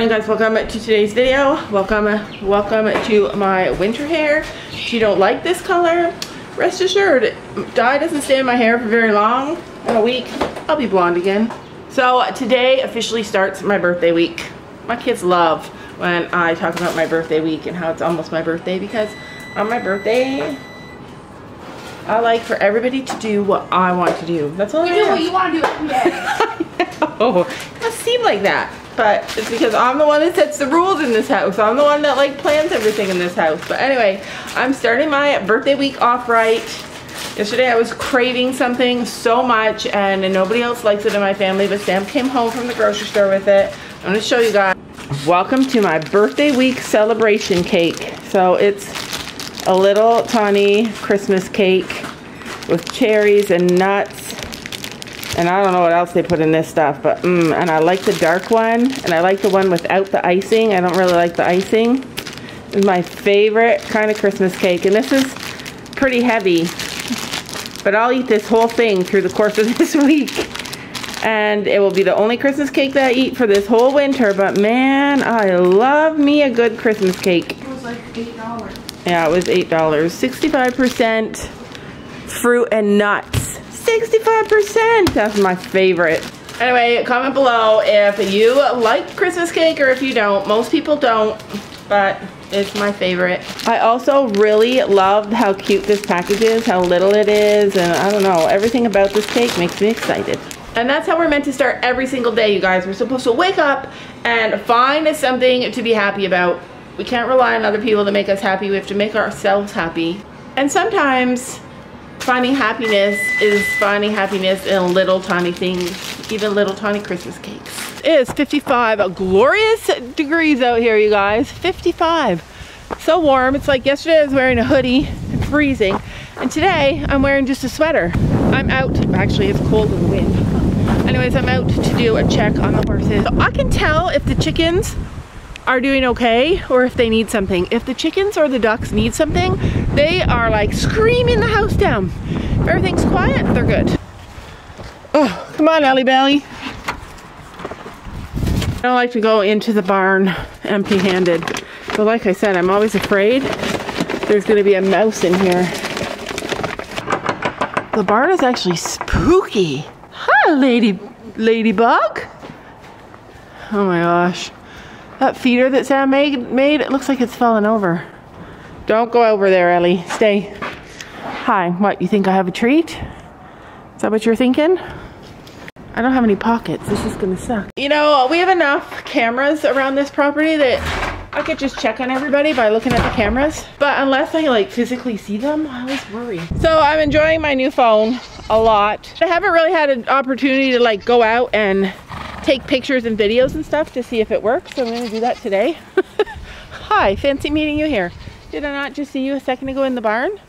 Morning guys, welcome to today's video. Welcome, welcome to my winter hair. If you don't like this color, rest assured, dye doesn't stay in my hair for very long. In a week, I'll be blonde again. So today officially starts my birthday week. My kids love when I talk about my birthday week and how it's almost my birthday because on my birthday, I like for everybody to do what I want to do. That's all You I do ask. what you want to do every day. Oh, it must seem like that. But it's because I'm the one that sets the rules in this house. I'm the one that like plans everything in this house. But anyway, I'm starting my birthday week off right. Yesterday I was craving something so much and nobody else likes it in my family, but Sam came home from the grocery store with it. I'm gonna show you guys. Welcome to my birthday week celebration cake. So it's a little tiny Christmas cake with cherries and nuts and I don't know what else they put in this stuff, but mm, and I like the dark one, and I like the one without the icing. I don't really like the icing. It's my favorite kind of Christmas cake, and this is pretty heavy, but I'll eat this whole thing through the course of this week. And it will be the only Christmas cake that I eat for this whole winter, but man, I love me a good Christmas cake. It was like eight dollars. Yeah, it was $8. 65% fruit and nuts. 65%! That's my favorite. Anyway, comment below if you like Christmas cake or if you don't. Most people don't, but it's my favorite. I also really loved how cute this package is, how little it is, and I don't know, everything about this cake makes me excited. And that's how we're meant to start every single day, you guys. We're supposed to wake up and find something to be happy about. We can't rely on other people to make us happy. We have to make ourselves happy. And sometimes finding happiness is finding happiness in little tiny things, even little tiny Christmas cakes. It is 55 glorious degrees out here, you guys. 55. So warm. It's like yesterday I was wearing a hoodie and freezing. And today I'm wearing just a sweater. I'm out. Actually, it's cold in the wind. Anyways, I'm out to do a check on the horses. So I can tell if the chickens are doing okay or if they need something. If the chickens or the ducks need something, they are like screaming the house down. If everything's quiet, they're good. Oh, come on, Ellie Belly. I don't like to go into the barn empty-handed. But like I said, I'm always afraid there's gonna be a mouse in here. The barn is actually spooky. Hi, lady, ladybug. Oh my gosh. That feeder that Sam made, made, it looks like it's falling over. Don't go over there, Ellie. Stay. Hi, what, you think I have a treat? Is that what you're thinking? I don't have any pockets. This is gonna suck. You know, we have enough cameras around this property that I could just check on everybody by looking at the cameras. But unless I like physically see them, I always worry. So I'm enjoying my new phone a lot. I haven't really had an opportunity to like go out and take pictures and videos and stuff to see if it works. So I'm gonna do that today. Hi, fancy meeting you here. Did I not just see you a second ago in the barn?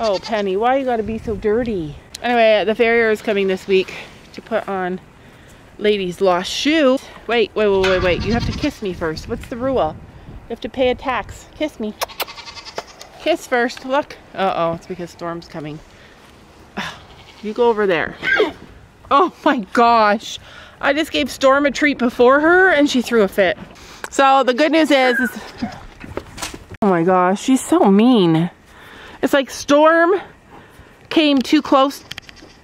Oh, Penny, why you gotta be so dirty? Anyway, the farrier is coming this week to put on Lady's lost shoe. Wait, wait, wait, wait, wait. You have to kiss me first. What's the rule? You have to pay a tax. Kiss me. Kiss first. Look. Uh-oh, it's because Storm's coming. You go over there. Oh my gosh. I just gave Storm a treat before her and she threw a fit. So the good news is, is oh my gosh, she's so mean. It's like Storm came too close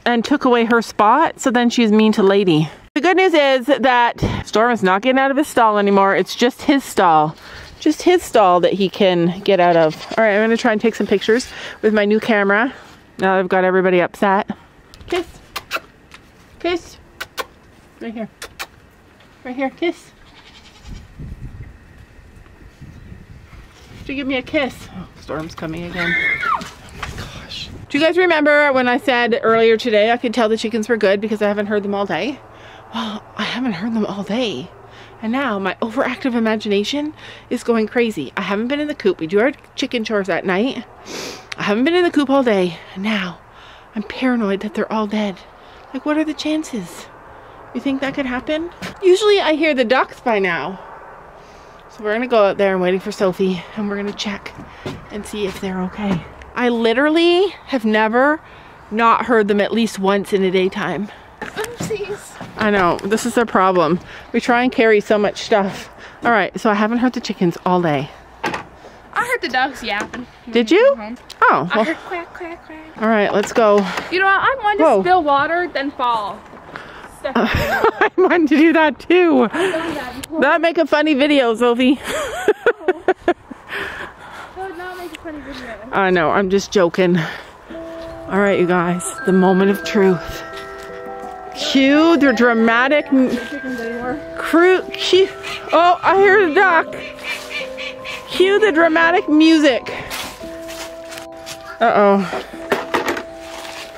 and took away her spot, so then she's mean to Lady. The good news is that Storm is not getting out of his stall anymore. It's just his stall. Just his stall that he can get out of. All right, I'm gonna try and take some pictures with my new camera. Now I've got everybody upset. Kiss. Right here. Right here. Kiss. Do you give me a kiss? Oh, Storm's coming again. Oh gosh. Do you guys remember when I said earlier today I could tell the chickens were good because I haven't heard them all day? Well, I haven't heard them all day. And now my overactive imagination is going crazy. I haven't been in the coop. We do our chicken chores at night. I haven't been in the coop all day. And now I'm paranoid that they're all dead. Like, what are the chances? You think that could happen? Usually I hear the ducks by now. So we're gonna go out there and waiting for Sophie and we're gonna check and see if they're okay. I literally have never not heard them at least once in the daytime. Oopsies. I know. This is their problem. We try and carry so much stuff. All right, so I haven't heard the chickens all day. I heard the ducks yapping. Did you? Oh, I well, heard quack, quack, quack. all right, let's go. You know what? I'm one to Whoa. spill water, then fall. The I wanted to do that too. that make a funny video, Sophie. That would not make a funny video. I know, I'm just joking. All right, you guys, the moment of truth. Cue the dramatic. Cue. Oh, I hear the duck. Cue the dramatic music. Uh oh.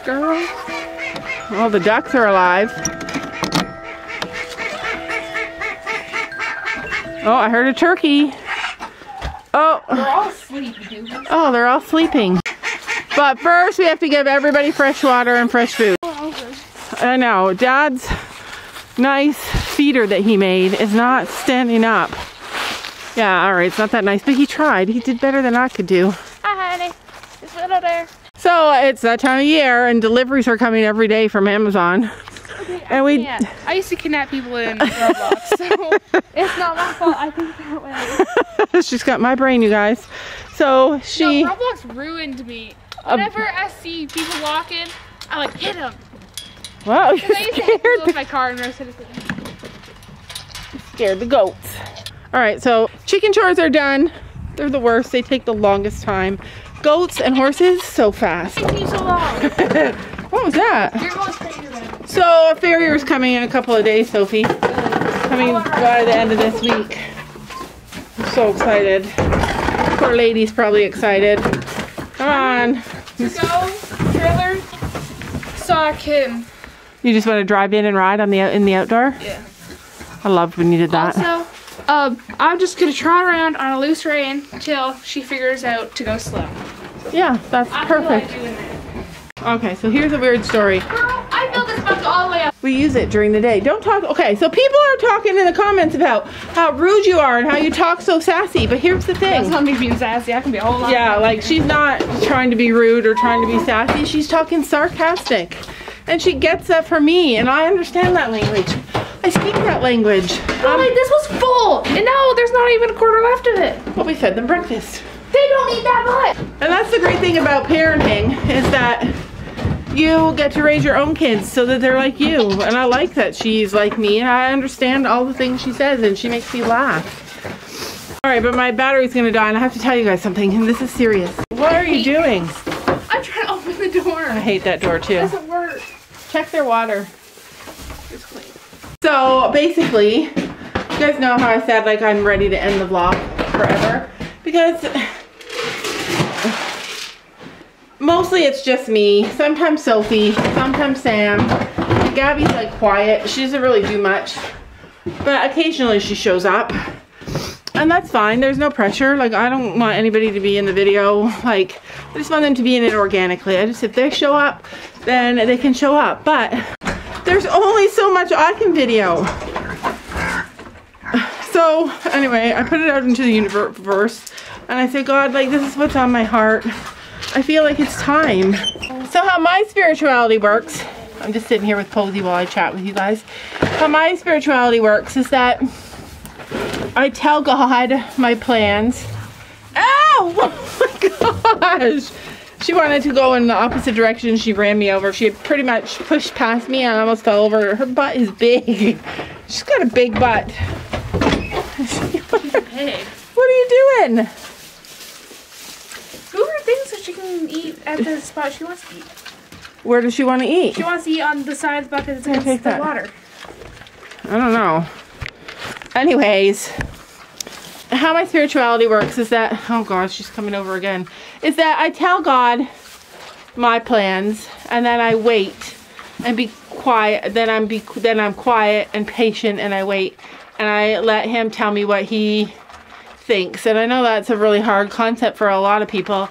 Girl. Well, the ducks are alive. Oh, I heard a turkey. Oh, We're all oh, they're all sleeping. But first, we have to give everybody fresh water and fresh food. I know, Dad's nice feeder that he made is not standing up. Yeah, all right, it's not that nice, but he tried. He did better than I could do. Hi, honey. It's little there. So it's that time of year, and deliveries are coming every day from Amazon. And we, Yeah. I used to kidnap people in Roblox, so it's not my fault. I think that way. she's got my brain, you guys. So she, No, Roblox ruined me. Um, Whenever I see people walking, I like hit them. wow, you I used to hit scared with my car and roasted it. scared the goats. All right, so chicken chores are done. They're the worst. They take the longest time. Goats and horses, so fast. So. What was that? You're going straight to them. So a farrier is coming in a couple of days, Sophie. Coming by the end of this week. I'm so excited. Poor lady's probably excited. Come on. To go, trailer, saw a kid. You just want to drive in and ride on the out in the outdoor? Yeah. I loved when you did that. Also, um, I'm just gonna trot around on a loose rein till she figures out to go slow. yeah, that's I like perfect. that. Okay, so here's a weird story. Girl, I filled this bucket all the way up. We use it during the day. Don't talk. Okay, so people are talking in the comments about how rude you are and how you talk so sassy. But here's the thing. That's not me being sassy. I can be a whole lot. Yeah, like she's not trying to be rude or trying to be sassy. She's talking sarcastic. And she gets that from me, and I understand that language. I speak that language. Oh, Um, like this was full, and now there's not even a quarter left of it. but we fed them breakfast. They don't need that much. And that's the great thing about parenting is that you get to raise your own kids so that they're like you. And I like that she's like me, and I understand all the things she says, and she makes me laugh. All right, but my battery's gonna die, and I have to tell you guys something, and this is serious. What are you doing? I'm trying to open the door. I hate that door too. It doesn't work. Check their water. It's clean. So basically, guys know how I said like I'm ready to end the vlog forever because mostly it's just me. Sometimes Sophie, sometimes Sam. Gabby's like quiet. She doesn't really do much, but occasionally she shows up. And that's fine. There's no pressure. Like I don't want anybody to be in the video. Like I just want them to be in it organically. I just if they show up, then they can show up. But there's only so much I can video. So anyway, I put it out into the universe and I said, God, like this is what's on my heart. I feel like it's time. So how my spirituality works, I'm just sitting here with Posy while I chat with you guys. How my spirituality works is that I tell God my plans. Oh my gosh! She wanted to go in the opposite direction. She ran me over. She pretty much pushed past me and I almost fell over. Her butt is big. She's got a big butt. What are you doing? Are things that she can eat at the spot she wants to eat? Where does she want to eat? She wants to eat on the side of the bucket that's against take the that. water. I don't know. Anyways, how my spirituality works is that oh gosh, she's coming over again. Is that I tell God my plans and then I wait and be quiet. Then I'm be then I'm quiet and patient and I wait and I let him tell me what he thinks. And I know that's a really hard concept for a lot of people,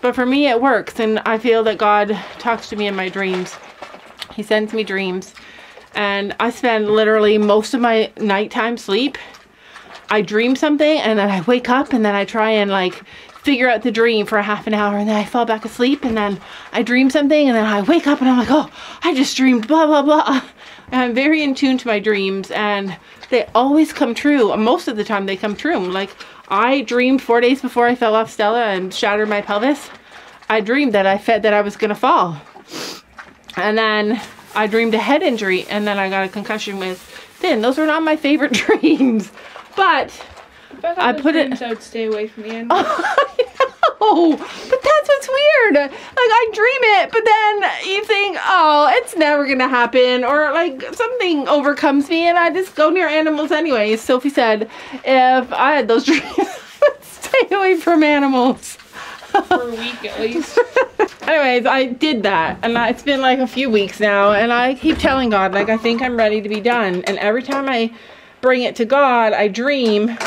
but for me it works and I feel that God talks to me in my dreams. He sends me dreams and I spend literally most of my nighttime sleep. I dream something and then I wake up and then I try and like figure out the dream for a half an hour and then I fall back asleep and then I dream something and then I wake up and I'm like, oh, I just dreamed blah blah blah. And I'm very in tune to my dreams and they always come true. Most of the time they come true. Like I dreamed four days before I fell off Stella and shattered my pelvis. I dreamed that I fed that I was gonna fall. And then I dreamed a head injury and then I got a concussion with Finn. Those were not my favorite dreams. But If I put it- I would stay away from the end. Know, but that's what's weird. Like I dream it, but then you think, oh, it's never gonna happen, or like something overcomes me, and I just go near animals anyways. Sophie said, if I had those dreams, stay away from animals. for a week at least. Anyways, I did that, and I- it's been like a few weeks now, and I keep telling God, like, I think I'm ready to be done. And every time I bring it to God, I dream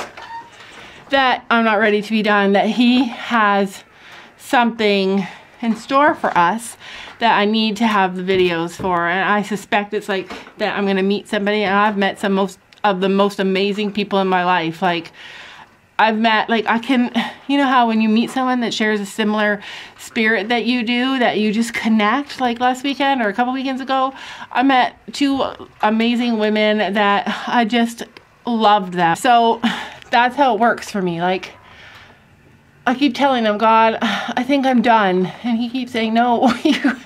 that I'm not ready to be done, that He has something in store for us that I need to have the videos for. And I suspect it's like that I'm gonna meet somebody, and I've met some most of the most amazing people in my life. Like, I've met like I can you know how when you meet someone that shares a similar spirit that you do that you just connect like last weekend or a couple weekends ago I met two amazing women that I just loved them so that's how it works for me like I keep telling him God I think I'm done and he keeps saying no you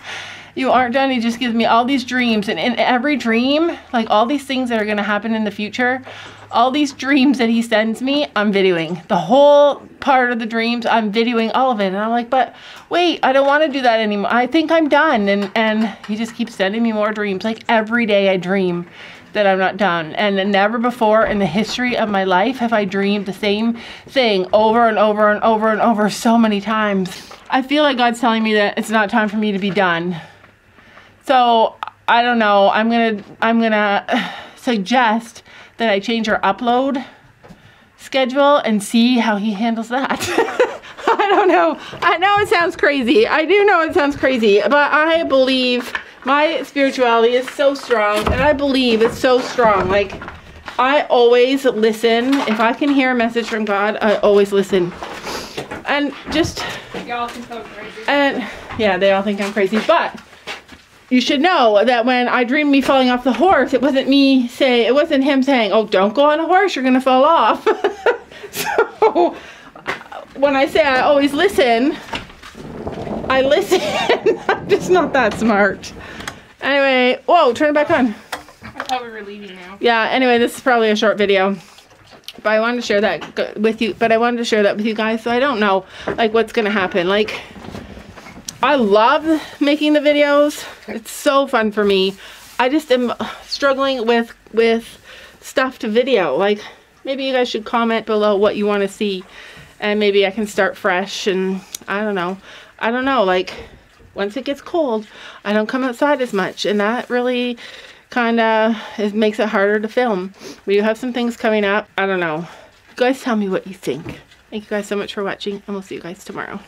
you aren't done he just gives me all these dreams and in every dream like all these things that are going to happen in the future all these dreams that he sends me, I'm videoing. The whole part of the dreams, I'm videoing all of it. And I'm like, but wait, I don't want to do that anymore. I think I'm done. And and he just keeps sending me more dreams. Like every day I dream that I'm not done. And never before in the history of my life have I dreamed the same thing over and over and over and over so many times. I feel like God's telling me that it's not time for me to be done. So I don't know. I'm gonna I'm gonna suggest that I change our upload schedule and see how he handles that. I don't know. I know it sounds crazy. I do know it sounds crazy, but I believe my spirituality is so strong and I believe it's so strong. Like I always listen. If I can hear a message from God, I always listen. And just Y'all think I'm crazy. and yeah, they all think I'm crazy, but you should know that when I dreamed me falling off the horse, it wasn't me say it wasn't him saying, "Oh, don't go on a horse, you're gonna fall off." so when I say I always listen, I listen. I'm just not that smart. Anyway, whoa, turn it back on. I thought we were leaving now. Yeah, anyway, this is probably a short video. But I wanted to share that with you, but I wanted to share that with you guys so I don't know like what's going to happen. Like I love making the videos. It's so fun for me. I just am struggling with with stuff to video. Like maybe you guys should comment below what you want to see and maybe I can start fresh and I don't know. I don't know like once it gets cold, I don't come outside as much and that really kind of it makes it harder to film. We do have some things coming up. I don't know. You guys tell me what you think. Thank you guys so much for watching and we'll see you guys tomorrow.